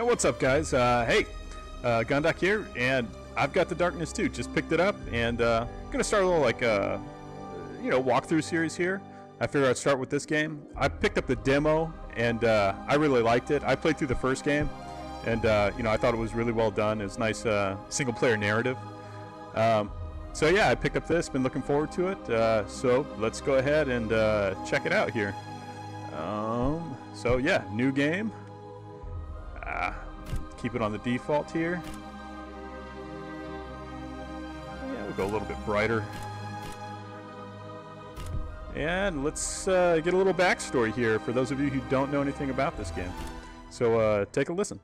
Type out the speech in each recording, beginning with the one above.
What's up, guys? Uh, hey, uh, Gondok here, and I've got the Darkness 2. Just picked it up, and uh, gonna start a little like uh, you know walkthrough series here. I figured I'd start with this game. I picked up the demo, and uh, I really liked it. I played through the first game, and uh, you know I thought it was really well done. It was nice uh, single-player narrative. Um, so yeah, I picked up this. Been looking forward to it. Uh, so let's go ahead and uh, check it out here. Um, so yeah, new game. Keep it on the default here. Yeah, we'll go a little bit brighter. And let's uh, get a little backstory here for those of you who don't know anything about this game. So uh, take a listen.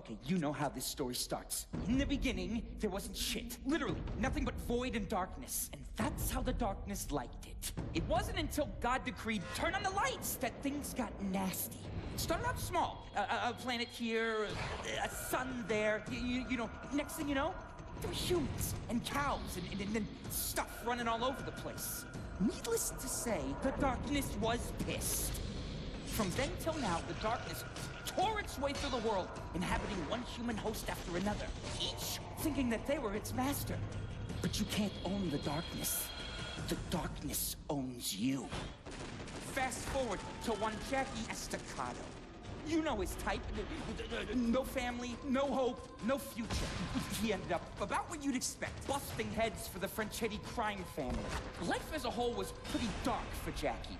Okay, you know how this story starts. In the beginning, there wasn't shit. Literally, nothing but void and darkness. And that's how the darkness liked it. It wasn't until God decreed, turn on the lights, that things got nasty. Started out small. A, a, planet here, a, a sun there. You, you, you know, next thing you know, there were humans and cows and, and, and then stuff running all over the place. Needless to say, the darkness was pissed. From then till now, the darkness tore its way through the world, inhabiting one human host after another, each thinking that they were its master. But you can't own the darkness. The darkness owns you. Fast forward to one Jackie Estacado. You know his type. No family, no hope, no future. He ended up about what you'd expect, busting heads for the Franchetti crime family. Life as a whole was pretty dark for Jackie.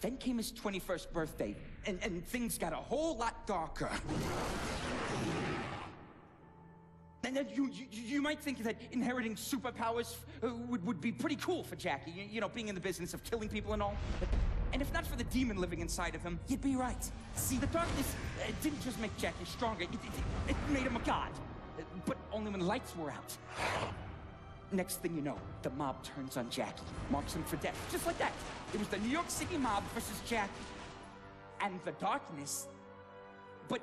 Then came his 21st birthday, and, and things got a whole lot darker. And then you, you, you might think that inheriting superpowers uh, would, would be pretty cool for Jackie, you, you know, being in the business of killing people and all. And if not for the demon living inside of him, you'd be right. See, the darkness uh, didn't just make Jackie stronger, it, it, it made him a god. But only when the lights were out. Next thing you know, the mob turns on Jackie, marks him for death, just like that. It was the New York City mob versus Jackie. And the darkness. But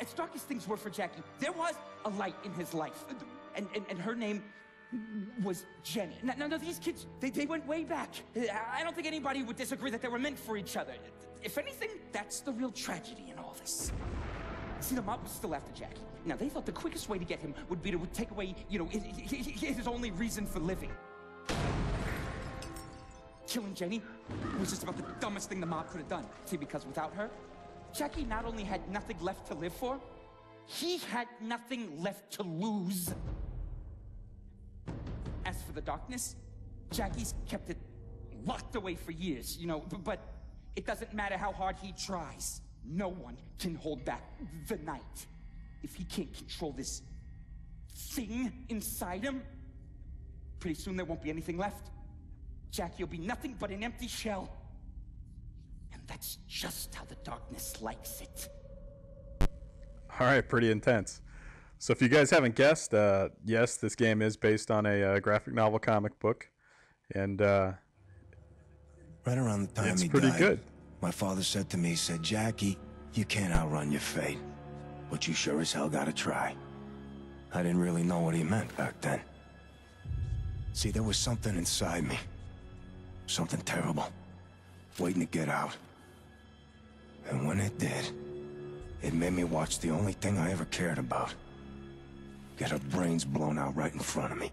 as dark as things were for Jackie, there was a light in his life. And, and, and her name was Jenny. Now, now, now these kids, they, they went way back. I don't think anybody would disagree that they were meant for each other. If anything, that's the real tragedy in all this. See, the mob was still after Jackie. Now, they thought the quickest way to get him would be to take away, you know, his only reason for living. Killing Jenny was just about the dumbest thing the mob could have done. See, because without her, Jackie not only had nothing left to live for, he had nothing left to lose. As for the darkness, Jackie's kept it locked away for years, you know, but it doesn't matter how hard he tries. No one can hold back the night. If he can't control this thing inside him, pretty soon there won't be anything left. Jackie will be nothing but an empty shell. And that's just how the darkness likes it. All right, pretty intense. So if you guys haven't guessed, uh, yes, this game is based on a uh, graphic novel comic book, and uh, Right around the time It's he pretty died, good. My father said to me, said, Jackie, you can't outrun your fate, but you sure as hell gotta try. I didn't really know what he meant back then. See, there was something inside me. Something terrible. Waiting to get out. And when it did, it made me watch the only thing I ever cared about. Get her brains blown out right in front of me.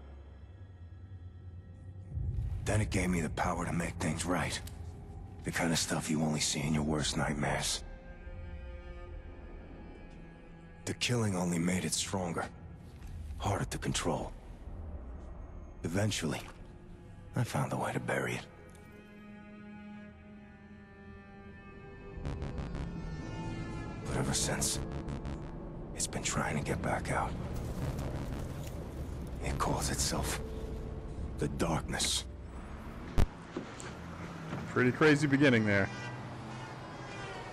Then it gave me the power to make things right. The kind of stuff you only see in your worst nightmares. The killing only made it stronger. Harder to control. Eventually, I found a way to bury it. But ever since, it's been trying to get back out. It calls itself the Darkness. Pretty crazy beginning there.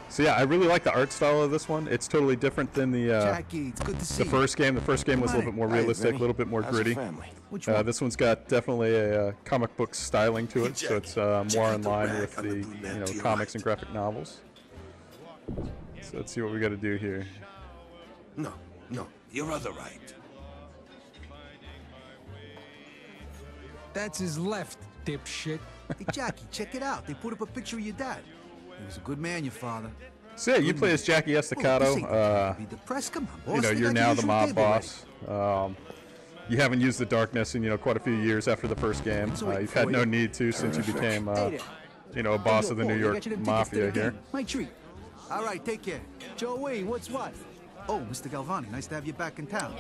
So yeah, I really like the art style of this one. It's totally different than the uh, Jackie, it's good to see the you. first game. The first game was a little bit more realistic, a little bit more gritty. family? Which Uh, this one's got definitely a uh, comic book styling to it, so it's uh, more check in line with the the you know comics right. and graphic novels. So let's see what we got to do here. No, no, your other right. That's his left, dipshit. Hey, Jackie, check it out. They put up a picture of your dad. He was a good man, your father. So yeah, you play as Jackie Estacado. Uh, be depressed. Come on, boss. you know, you're now the mob boss. Um, you haven't used the darkness in you know quite a few years after the first game. Uh, you've had no need to since you became uh, you know a boss of the New York got your them tickets to mafia here. My treat. All right, take care. Joey, what's what? Oh, Mr. Galvani, nice to have you back in town.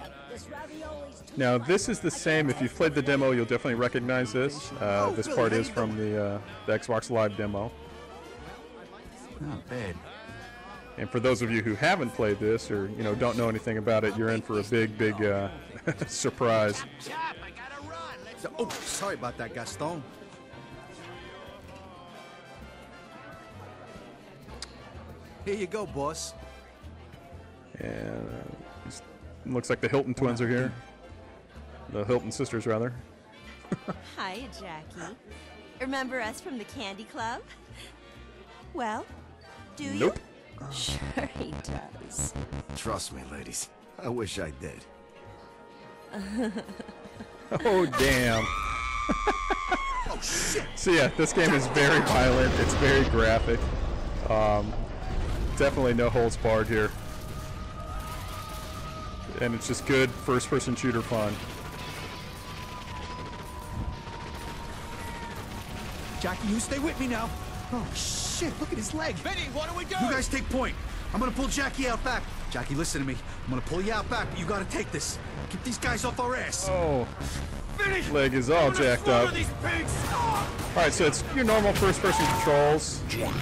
Now this is the same. If you've played the demo, you'll definitely recognize this. Uh, Oh, this part is from the uh, the Xbox Live demo. Not bad. And for those of you who haven't played this or you know don't know anything about it, you're in for a big, big uh, surprise. Oh, sorry about that, Gaston. Here you go, boss. And uh, it's- looks like the Hilton twins are here. The Hilton sisters, rather. Hi, Jackie. Remember us from the Candy Club? Well, do you? Nope. Sure he does. Trust me, ladies. I wish I did. Oh damn. So yeah, this game is very violent. It's very graphic. Um, definitely no holds barred here, and it's just good first-person shooter fun. Jackie, you stay with me now. Oh, shit, look at his leg. Benny, what do we do? You guys take point. I'm gonna pull Jackie out back. Jackie, listen to me. I'm gonna pull you out back, but you gotta take this. Keep these guys off our ass. Oh, leg is all jacked up. All right, so it's your normal first-person controls. Jackie,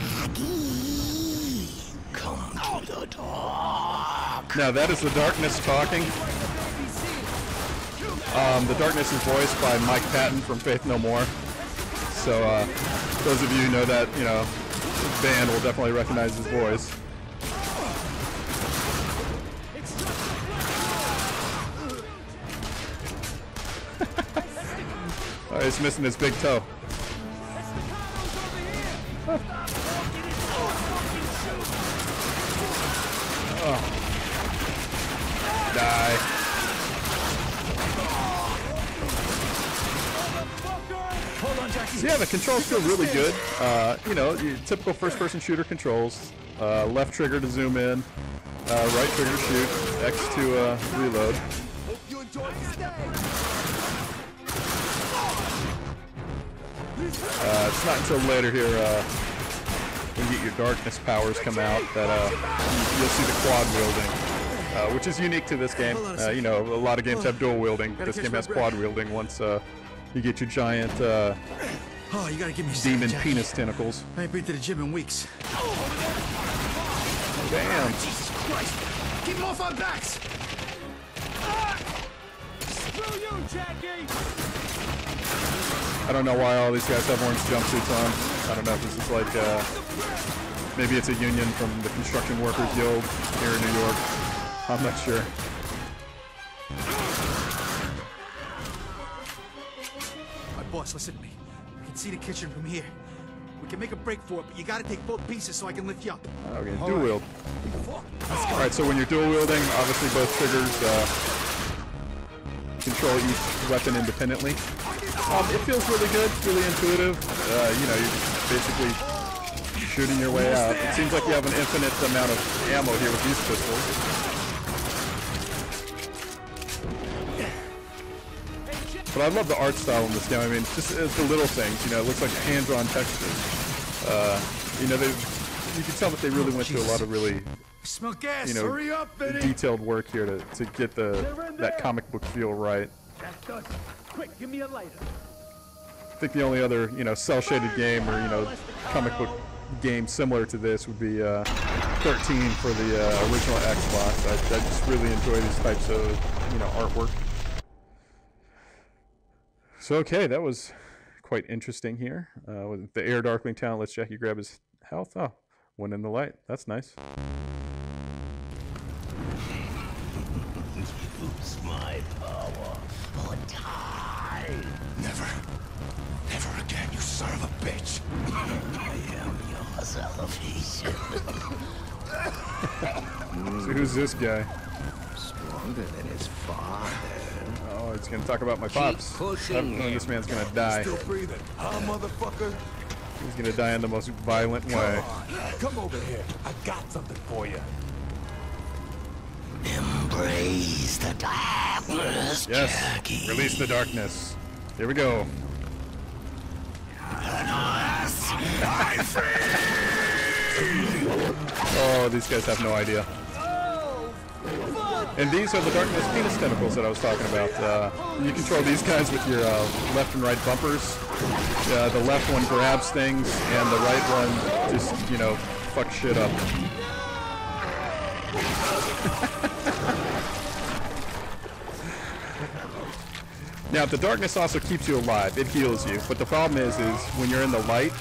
come to the dark. Now that is the darkness talking. Um, the darkness is voiced by Mike Patton from Faith No More. So uh, those of you who know that, you know, band will definitely recognize his voice. oh, he's missing his big toe. Die. Yeah, the controls feel really good. Uh, you know, typical first-person shooter controls. Uh, left trigger to zoom in, uh, right trigger to shoot, X to uh, reload. Uh, it's not until later here uh, when you get your darkness powers come out that you- you'll see the quad wielding, uh, which is unique to this game. Uh, you know, a lot of games have dual wielding. This game has quad wielding once uh, you get your giant uh, Oh, you gotta give me a second, demon penis tentacles. I ain't been to the gym in weeks. Damn. Jesus Christ! Keep them off our backs! Screw you, Jackie. I don't know why all these guys have orange jumpsuits on. I don't know if this is like, uh, maybe it's a union from the Construction Workers Guild here in New York. I'm not sure. My boss, listen to me. I can see the kitchen from here. We can make a break for it, but you gotta take both pieces so I can lift you up. Okay, All dual right. wield. All right, so when you're dual wielding, obviously both triggers uh, control each weapon independently. Um, it feels really good, really intuitive. Uh, you know, you're basically shooting your way out. It seems like you have an infinite amount of ammo here with these pistols. But I love the art style in this game. I mean, just uh, the little things. You know, it looks like hand-drawn textures. Uh, you know, they you can tell that they really went through a lot of really you know up, detailed work here to, to get the that comic book feel right. Quick, give me a lighter. I think the only other you know cell shaded game or you know comic book game similar to this would be uh, 13 for the uh, original Xbox. I, I just really enjoy these types of you know artwork. So okay, that was quite interesting here. Uh, with the air darkling talent lets Jackie grab his health. Oh, one in the light. That's nice. Use my power or die. Never. Never again, you son of a bitch. I am your salvation. So who's this guy? Stronger than his father. Oh, he's gonna talk about my pops. I have a this man's gonna die. Still breathing, huh, motherfucker? He's gonna die in the most violent way. Come over here. I got something for you. Embrace the darkness, Yes. Jackie. Release the darkness. Here we go. oh, these guys have no idea. And these are the darkness penis tentacles that I was talking about. Uh, you control these guys with your uh, left and right bumpers. Uh, the left one grabs things, and the right one just, you know, fucks shit up. Now, the darkness also keeps you alive. It heals you. But the problem is, is when you're in the light,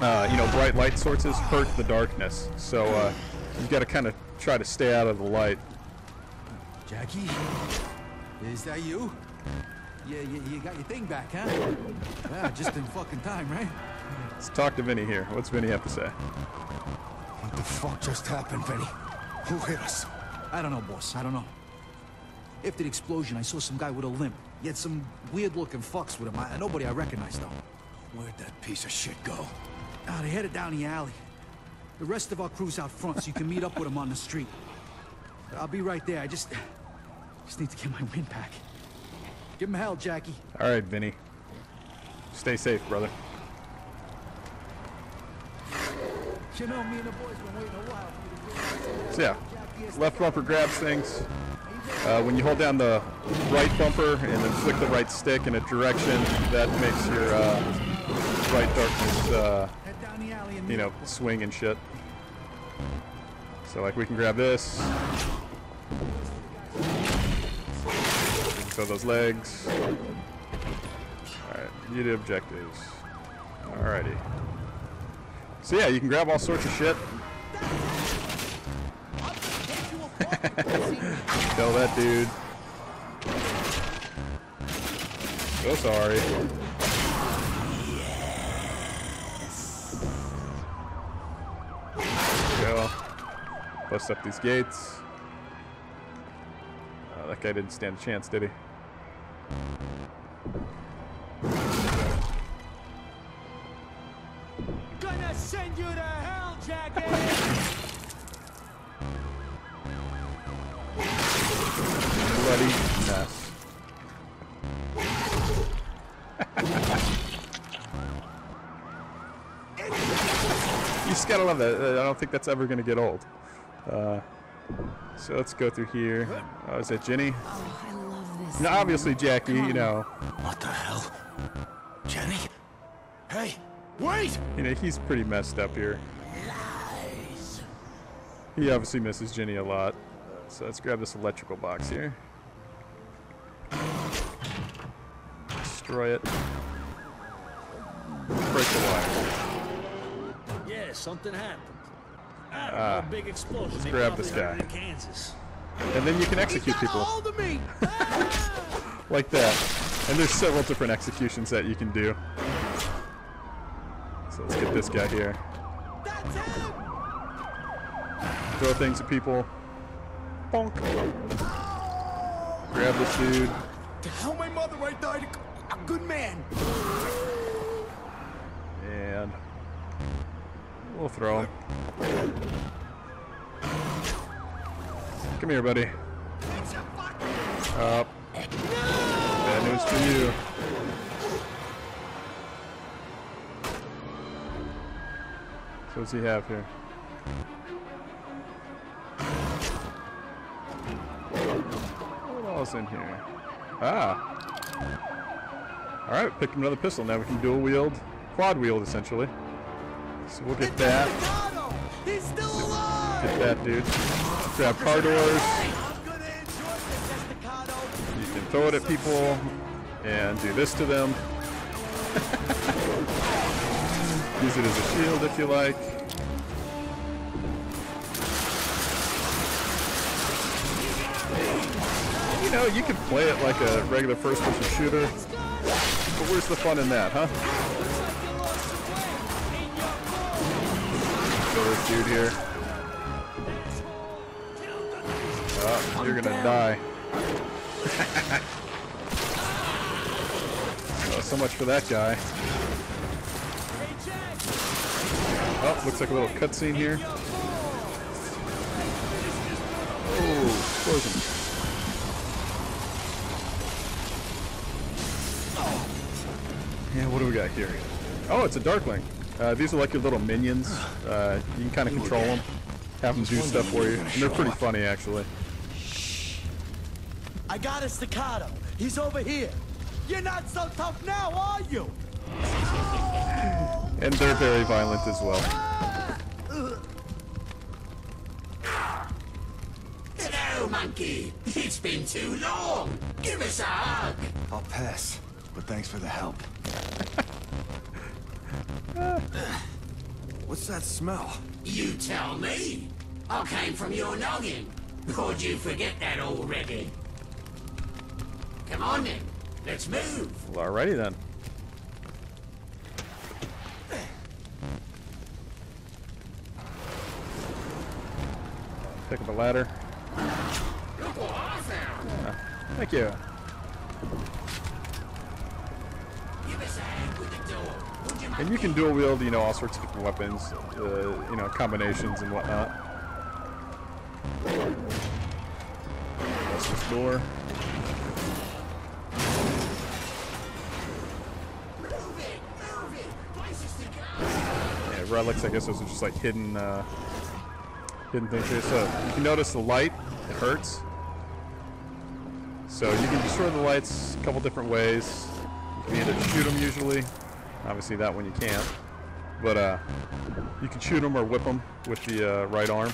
uh, you know, bright light sources hurt the darkness. So uh, you got to kind of try to stay out of the light. Jackie? Is that you? Yeah, you, you got your thing back, huh? Yeah, just in fucking time, right? Let's talk to Vinny here. What's Vinny have to say? What the fuck just happened, Vinny? Who hit us? I don't know, boss. I don't know. After the explosion, I saw some guy with a limp. He had some weird-looking fucks with him. I, nobody I recognized, though. Where'd that piece of shit go? Ah, they headed down the alley. The rest of our crew's out front, so you can meet up with them on the street. I'll be right there. I just... just need to get my wind back. Give him hell, Jackie. All right, Vinny. Stay safe, brother. You know, me and the boys been waiting a while for you to So yeah, left bumper grabs things. Uh, when you hold down the right bumper and then flick the right stick in a direction, that makes your uh, right darkness, uh, Head down the alley and you know, swing and shit. So like we can grab this. So those legs. Alright, the objectives. Alrighty. So yeah, you can grab all sorts of shit. Kill that dude. So sorry. Go. Bust up these gates. Uh, that guy didn't stand a chance, did he? Gonna send you to hell, Jackie! Bloody mess. you just gotta love that. I don't think that's ever gonna get old. Uh, so let's go through here. Oh, is that Jenny? Oh, I love this. Now, obviously, Jackie, you know, What the hell? Jenny? Hey, wait! you know, he's pretty messed up here. Lies. He obviously misses Jenny a lot. So let's grab this electrical box here. Destroy it. Break the wire. Yeah, something happened. Ah, know, big explosion. let's grab this guy. in Kansas. And then you can execute people me! like that. And there's several different executions that you can do. So let's get this guy here. Throw things at people. Bonk. Grab this dude. Tell my mother I died a good man. And we'll throw him. Come here, buddy. Up. Bad news for you. So what's he have here? What else in here? Ah. Alright, picked another pistol. Now we can dual wield, quad wield essentially. So we'll get that. Get that dude. Grab car doors. You can throw it at people and do this to them. Use it as a shield if you like. You know, you could play it like a regular first-person shooter, but where's the fun in that, huh? This dude here. Oh, you're gonna die. Oh, so much for that guy. Oh, looks like a little cutscene here. Oh, explosion. Yeah, what do we got here? Oh, it's a Darkling. Uh, these are like your little minions. Uh, you can kind of control them, have them do stuff for you, and they're pretty funny actually. I got Estacado. He's over here. You're not so tough now, are you? And they're very violent as well. Hello, monkey. It's been too long. Give us a hug. I'll pass, but thanks for the help. What's that smell? You tell me. I came from your noggin. Or you forget that already? Come on then. Let's move. Well, alrighty then. Pick up a ladder. Look what I found. Thank you. Give us a hand with the door. Would you And you can dual wield, you know, all sorts of different weapons, uh, you know, combinations and whatnot. That's this door. Yeah, relics, I guess those are just like hidden, uh, hidden things here. So you can notice the light, it hurts. So you can destroy the lights a couple different ways. You can either shoot them usually, obviously that one you can't. But uh, you can shoot them or whip them with the uh, right arm.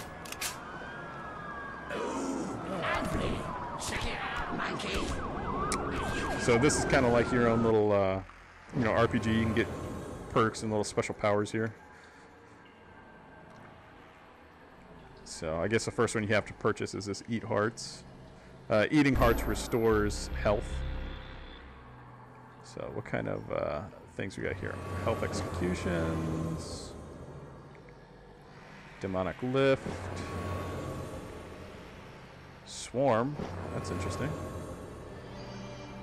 So this is kind of like your own little, uh, you know, RPG. You can get perks and little special powers here. So I guess the first one you have to purchase is this Eat Hearts. Uh, eating hearts restores health. So what kind of uh, things we got here? Health executions, demonic lift, swarm. That's interesting.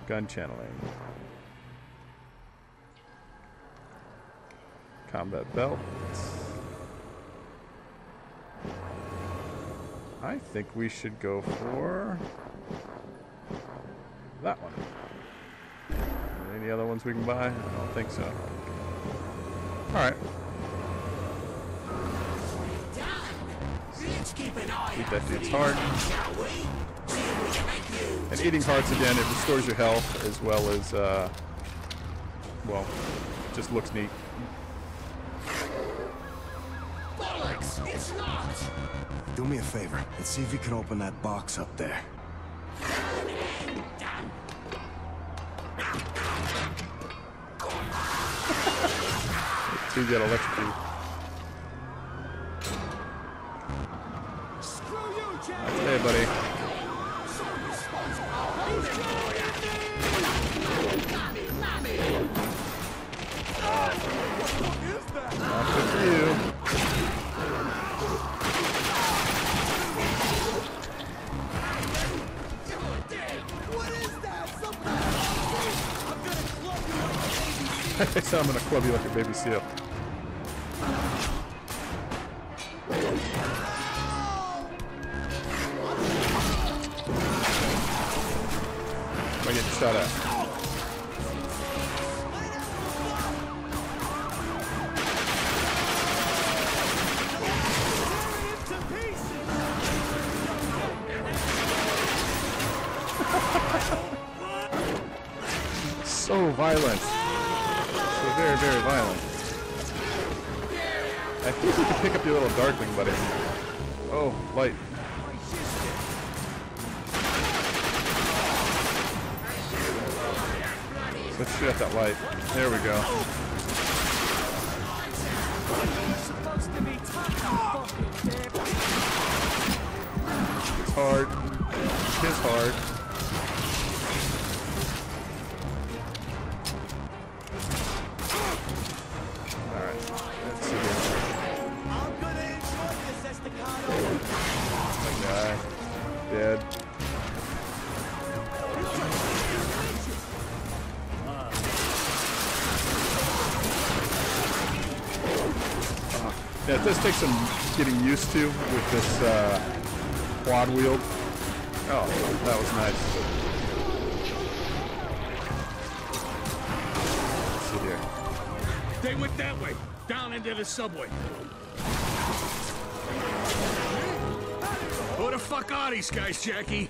Gun channeling. Combat belt. I think we should go for that one. Any other ones we can buy? I don't think so. Alright. Eat that dude's heart. And eating hearts again, it restores your health as well as, uh, well, just looks neat. Do me a favor and see if you can open that box up there. Hey, buddy. Not good for you. I'm gonna club you like a baby seal. So violent. So very, very violent. I think we can pick up your little darkling, buddy. Oh, light. Let's shoot at that light. There we go. It's hard. It's hard. Take some getting used to with this uh, quad wield. Oh, that was nice. Let's see here. They went that way, down into the subway. Who the fuck are these guys, Jackie?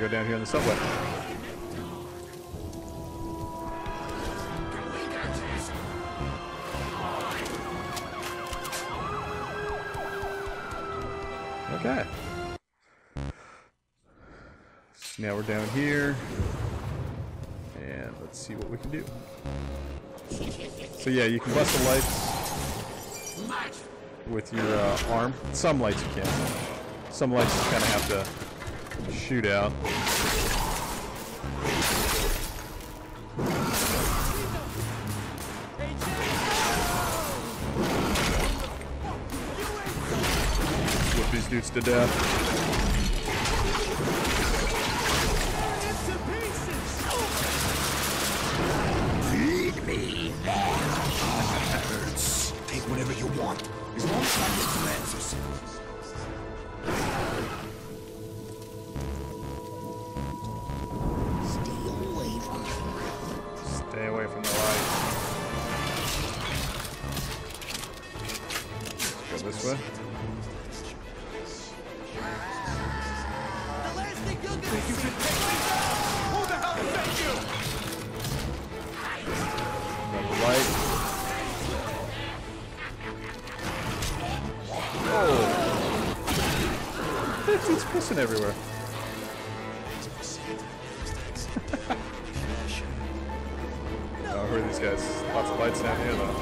Go down here in the subway. Okay. So now we're down here. And let's see what we can do. So yeah, you can bust the lights with your uh, arm. Some lights you can. Some lights you kind of have to shoot out. Whip these dudes to death. Take whatever you want, as long as I get some answers. Pissing everywhere. oh, who are these guys? Lots of lights down here, though.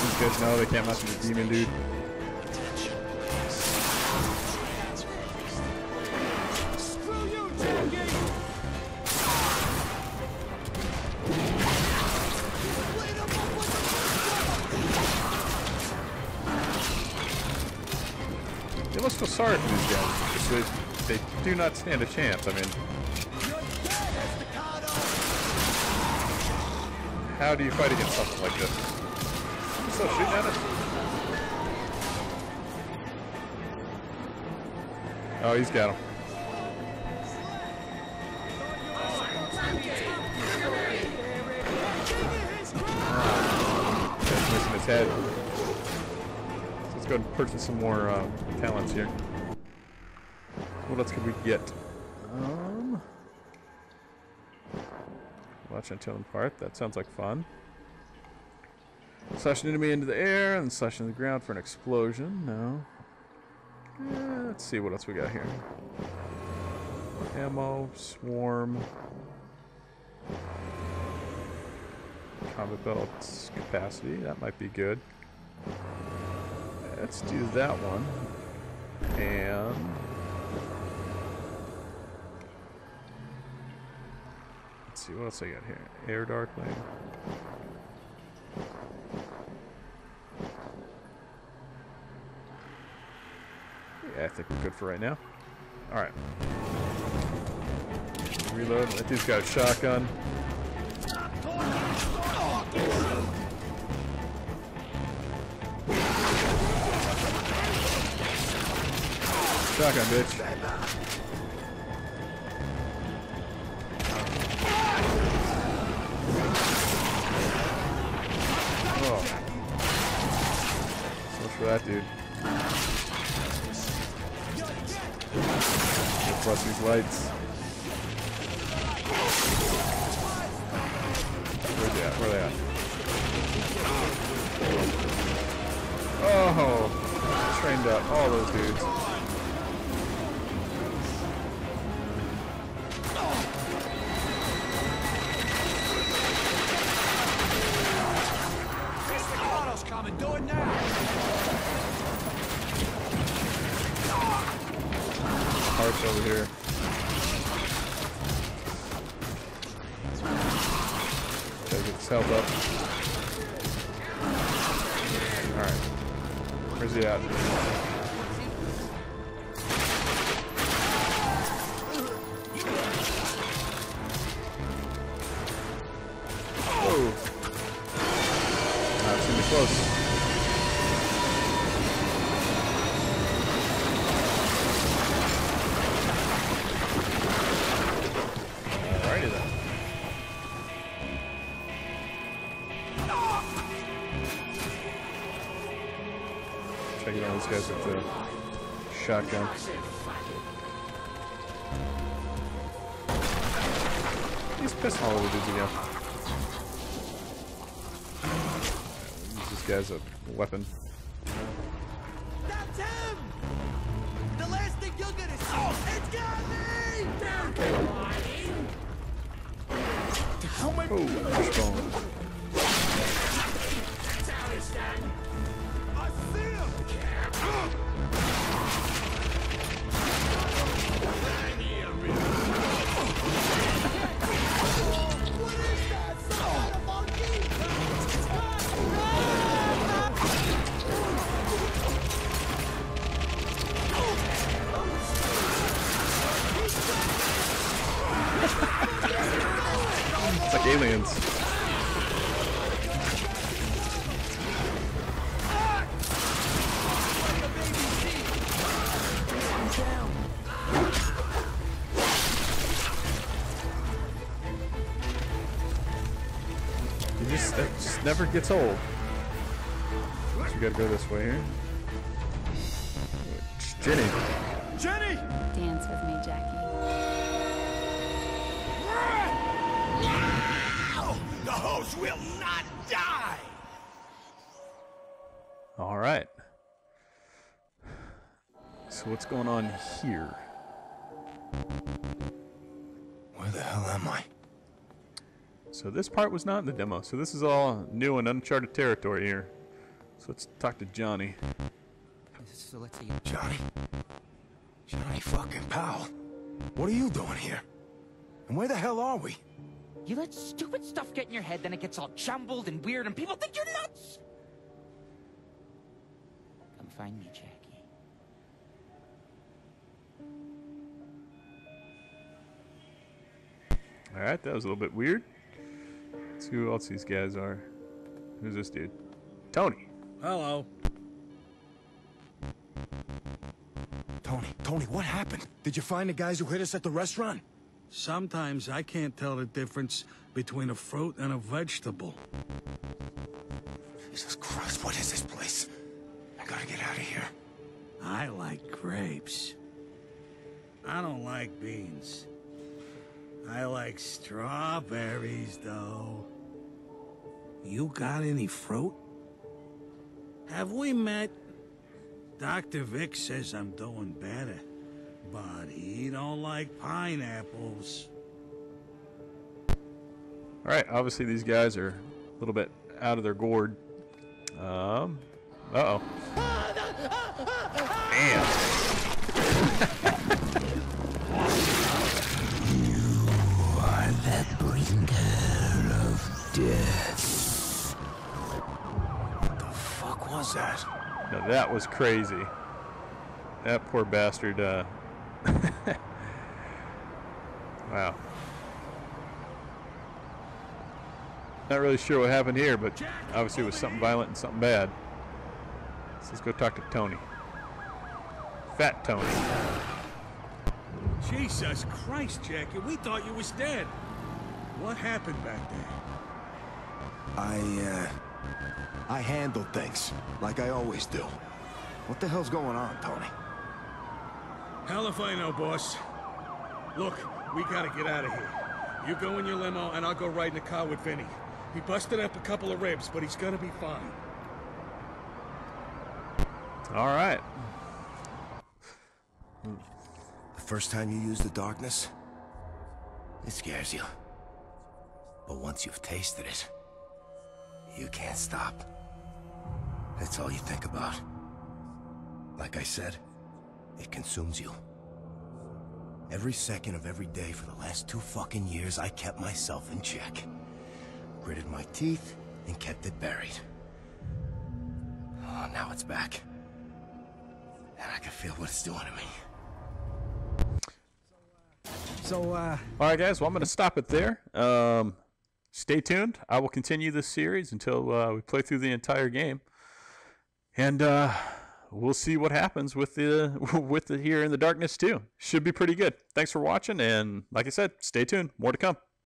These guys know they can't mess with the demon dude. Not stand a chance. I mean, how do you fight against something like this? You still shooting at it? Oh, he's got him. Ah, missing his head. Let's go and purchase some more uh, talents here. What else could we get? Um, watch until part. That sounds like fun. Slash an enemy into the air and slash into the ground for an explosion. No. Eh, let's see what else we got here. Ammo, swarm, combat belts, capacity. That might be good. Let's do that one. And see what else I got here. Air darkling. Yeah, I think we're good for right now. All right. Reload. That dude's got a shotgun. Shotgun, bitch. Oh. So for that dude. Let's bust these lights. Where they at? Where they at? Oh, trained up all those dudes. Shotgun. He's pissed all over dudes again. Use this guy's a weapon. That's him! The last thing you're gonna see is got me! Oh, wishbone. I see him! Thank you. Never gets old. So we gotta go this way here. Jenny. Jenny! Dance with me, Jackie. The host will not die! All right. So what's going on here? Where the hell am I? So this part was not in the demo. So this is all new and uncharted territory here. So let's talk to Johnny. So let's see. Johnny? Johnny fucking Powell. What are you doing here? And where the hell are we? You let stupid stuff get in your head, then it gets all jumbled and weird, and people think you're nuts! Come find me, Jackie. All right, that was a little bit weird. Let's see who else these guys are. Who's this dude? Tony. Hello. Tony, Tony, what happened? Did you find the guys who hit us at the restaurant? Sometimes I can't tell the difference between a fruit and a vegetable. Jesus Christ, what is this place? I gotta get out of here. I like grapes. I don't like beans. I like strawberries, though. You got any fruit? Have we met? Dr. Vic says I'm doing better, but he don't like pineapples. All right, obviously these guys are a little bit out of their gourd. Um, uh was crazy. That poor bastard. Uh, wow. Not really sure what happened here, but obviously it was something violent and something bad. So let's go talk to Tony. Fat Tony. Jesus Christ, Jackie, we thought you was dead. What happened back there? I, uh... I handle things, like I always do. What the hell's going on, Tony? Hell if I know, boss. Look, we gotta get out of here. You go in your limo, and I'll go ride in the car with Vinny. He busted up a couple of ribs, but he's gonna be fine. All right. The first time you use the darkness, it scares you. But once you've tasted it, you can't stop. That's all you think about. Like I said, it consumes you. Every second of every day for the last two fucking years, I kept myself in check. gritted my teeth, and kept it buried. Oh, now it's back. And I can feel what it's doing to me. So, uh, All right, guys. Well, I'm going to stop it there. Um, stay tuned. I will continue this series until uh, we play through the entire game, and uh, we'll see what happens with the with the here in the Darkness 2. Should be pretty good. Thanks for watching, and like I said, stay tuned. More to come.